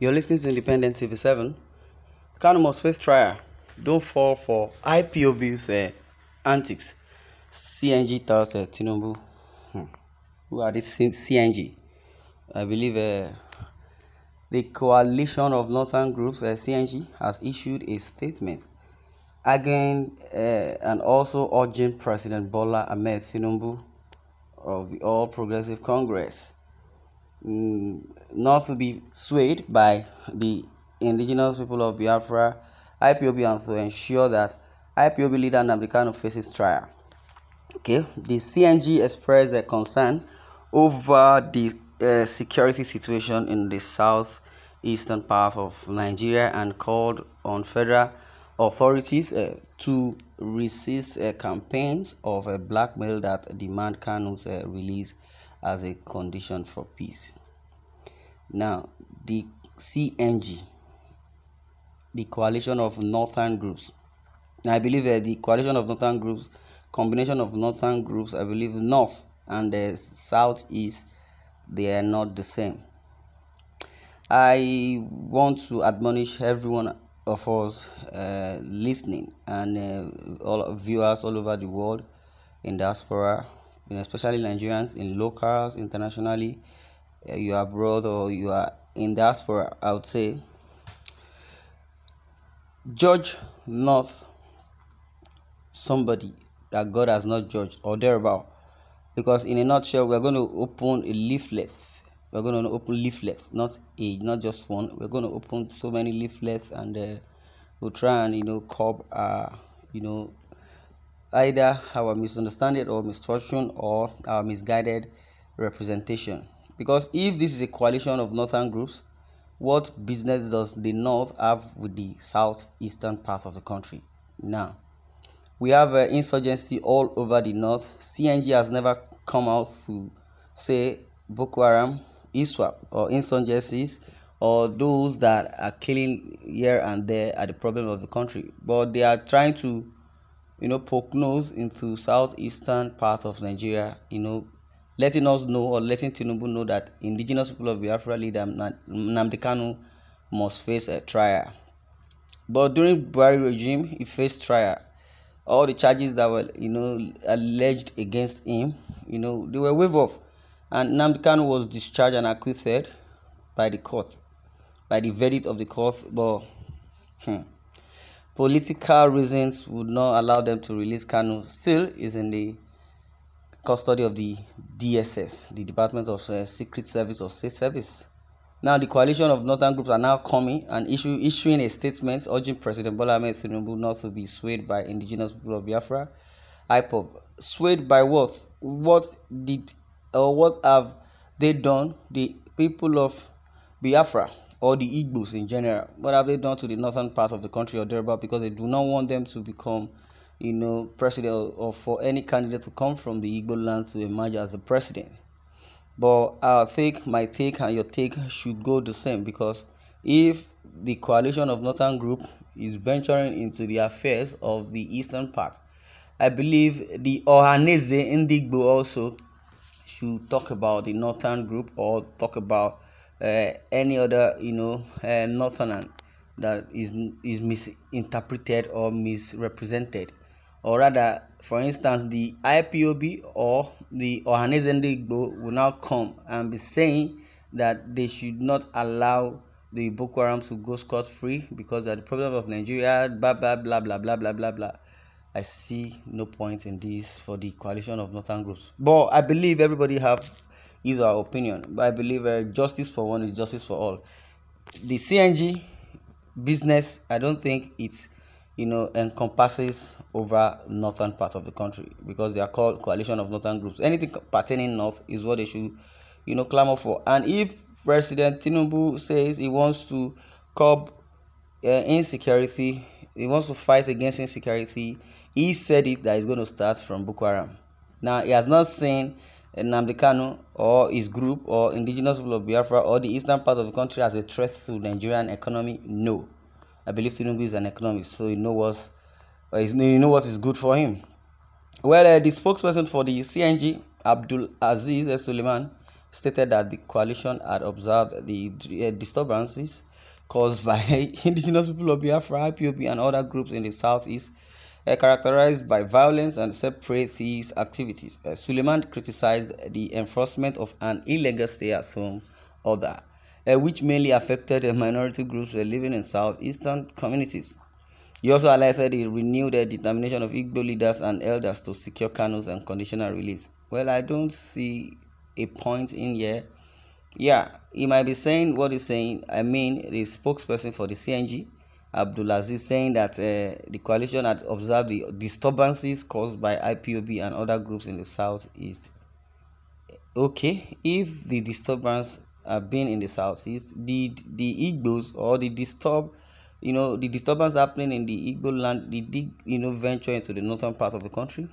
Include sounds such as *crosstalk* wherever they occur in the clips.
You're listening to Independent TV 7. Kanu must face trial. Don't fall for IPOB's uh, antics. CNG tells uh, Tinubu. Hmm. Who are these CNG? I believe uh, the coalition of northern groups, uh, CNG, has issued a statement again uh, and also urging President Bola Ahmed Tinubu of the All Progressive Congress not to be swayed by the indigenous people of Biafra, IPOB, and to ensure that IPOB leader Nnamdi faces trial. Okay, the CNG expressed their concern over the uh, security situation in the southeastern part of Nigeria and called on federal authorities uh, to resist uh, campaigns of uh, blackmail that demand Kanu's uh, release as a condition for peace. Now, the CNG, the coalition of northern groups. Now, I believe that the coalition of northern groups, combination of northern groups, I believe north and the southeast, they are not the same. I want to admonish everyone of us uh, listening and uh, all viewers all over the world in diaspora, especially Nigerians in locals, internationally. Uh, you are abroad or you are in diaspora, I would say, judge not somebody that God has not judged or thereabout. Because in a nutshell, we're going to open a leaflet. We're going to open leaflets, not a, not just one. We're going to open so many leaflets, and uh, we'll try and you know curb our, you know, either our misunderstanding or misfortune or our misguided representation. Because if this is a coalition of northern groups, what business does the north have with the southeastern part of the country? Now, we have uh, insurgency all over the north. CNG has never come out to say Boko Haram, ISWAP, or insurgencies, or those that are killing here and there are the problem of the country. But they are trying to, you know, poke nose into southeastern part of Nigeria, you know, letting us know or letting Tinubu know that indigenous people of Biafra leader must face a trial. But during Buhari regime, he faced trial. All the charges that were, you know, alleged against him, you know, they were waived off. And Nnamdi Kanu was discharged and acquitted by the court, by the verdict of the court. But hmm, political reasons would not allow them to release Kanu. Still is in the custody of the DSS, the Department of uh, Secret Service or State Service. Now, the coalition of northern groups are now coming and issue, issuing a statement urging President Bola Ahmed Tinubu not to be swayed by indigenous people of Biafra. IPOB. Swayed by what? What did or what have they done? The people of Biafra or the Igbos in general. What have they done to the northern part of the country or thereabout? Because they do not want them to become you know, president or for any candidate to come from the Igbo land to emerge as the president. But I think my take, and your take should go the same because if the coalition of Northern Group is venturing into the affairs of the eastern part, I believe the Ohanaeze Ndigbo also should talk about the Northern Group or talk about uh, any other, you know, uh, Northern that is is misinterpreted or misrepresented or rather, for instance, the IPOB or the Ohanezende will now come and be saying that they should not allow the Boko Haram to go scot free because of the problem of Nigeria, blah blah blah blah blah blah blah blah. I see no point in this for the coalition of northern groups. But I believe everybody have his or her opinion. But I believe uh, justice for one is justice for all. The CNG business, I don't think it, you know, encompasses over northern part of the country because they are called coalition of northern groups. Anything pertaining north is what they should, you know, clamor for. And if President Tinubu says he wants to curb uh, insecurity, he wants to fight against insecurity, he said it that he's going to start from Boko Haram. Now, he has not seen uh, Nnamdi or his group or indigenous people of Biafra or the eastern part of the country as a threat to Nigerian economy. No. I believe Tinubu is an economist, so he know what's you know what is good for him. Well, uh, the spokesperson for the CNG, Abdul Aziz Suleiman, stated that the coalition had observed the uh, disturbances caused by *laughs* indigenous people of Biafra, IPOB, and other groups in the southeast, uh, characterized by violence and separatist activities. Uh, Suleiman criticized the enforcement of an illegal stay-at-home order, uh, which mainly affected minority groups living in southeastern communities. He also highlighted the renewed determination of Igbo leaders and elders to secure Kanu's unconditional release. Well, I don't see a point in here. Yeah, he might be saying what he's saying. I mean, the spokesperson for the CNG, Abdulaziz, saying that uh, the coalition had observed the disturbances caused by IPOB and other groups in the southeast. Okay, if the disturbance have been in the southeast, did the Igbos or the disturbed you know the disturbance happening in the Igbo land did you know venture into the northern part of the country?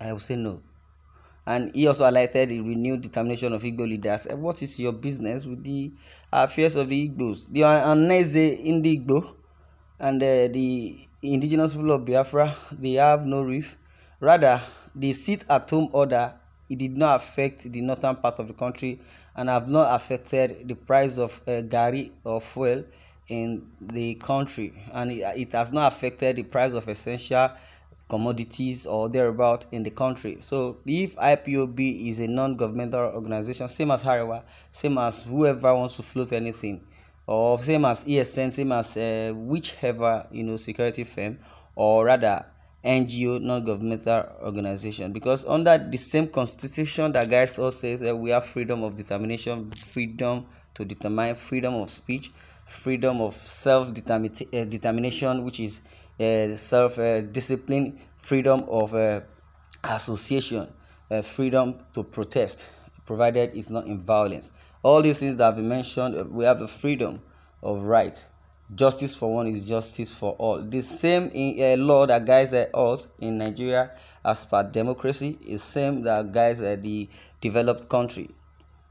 I would say no. And he also highlighted the renewed determination of Igbo leaders. Eh, what is your business with the affairs of the Igbos? The Aneze in the Igbo and uh, the indigenous people of Biafra, they have no reef. Rather, the sit at home order it did not affect the northern part of the country and have not affected the price of uh, gari or fuel in the country and it, it has not affected the price of essential commodities or thereabout in the country. So if IPOB is a non-governmental organization, same as Hariwa, same as whoever wants to float anything, or same as ESN, same as uh, whichever you know security firm, or rather NGO, non-governmental organization, because under the same constitution that guys all says that we have freedom of determination, freedom to determine, freedom of speech, freedom of self-determination, uh, which is uh, self-discipline, freedom of uh, association, uh, freedom to protest, provided it's not in violence. All these things that have been mentioned, we have the freedom of right. Justice for one is justice for all. The same in, uh, law that guides uh, us in Nigeria as per democracy is same that guides uh, the developed country.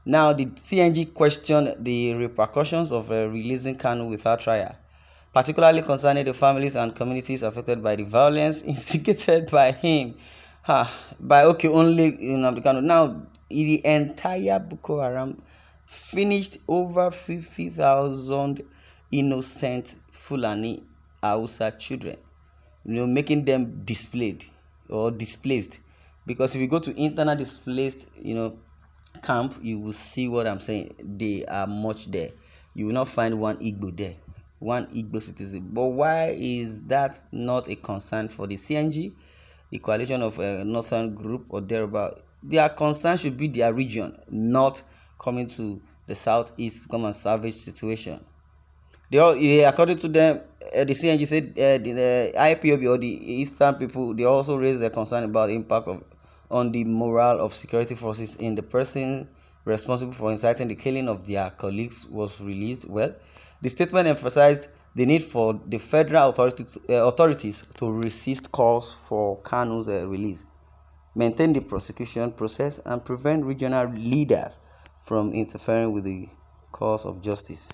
Now, the CNG questioned the repercussions of uh, releasing Kanu without trial particularly concerning the families and communities affected by the violence *laughs* instigated by him. By okay, only in Africano. Now, the entire Boko Haram finished over 50,000 innocent Fulani Hausa children, you know, making them displayed or displaced. Because if you go to internal displaced, you know, camp, you will see what I'm saying. They are much there. You will not find one Igbo there one Igbo citizen. But why is that not a concern for the CNG, the coalition of a uh, northern group or thereabout? Their concern should be their region, not coming to the southeast to come and salvage situation. They all, according to them, uh, the CNG said uh, the, the IPOB or the eastern people they also raised their concern about the impact of on the morale of security forces in the person responsible for inciting the killing of their colleagues was released. Well, the statement emphasized the need for the federal authorities, uh, authorities to resist calls for Kanu's uh, release, maintain the prosecution process, and prevent regional leaders from interfering with the cause of justice.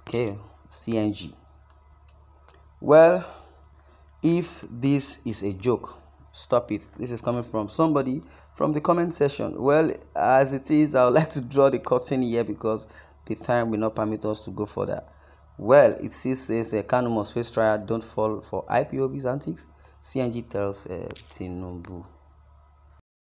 Okay, CNG. Well, if this is a joke, stop it. This is coming from somebody from the comment section. Well, as it is, I would *laughs* like to draw the curtain here because the time will not permit us to go further. Well, it still says uh, Kanu must face trial, don't fall for IPOB's antics. CNG tells uh, Tinubu.